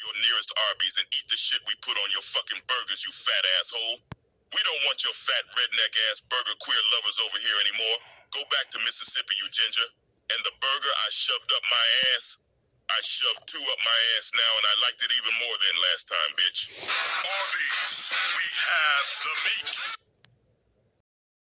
your nearest Arby's and eat the shit we put on your fucking burgers, you fat asshole. We don't want your fat redneck ass burger queer lovers over here anymore. Go back to Mississippi, you ginger. And the burger I shoved up my ass, I shoved two up my ass now, and I liked it even more than last time, bitch. Arby's, we have the meat.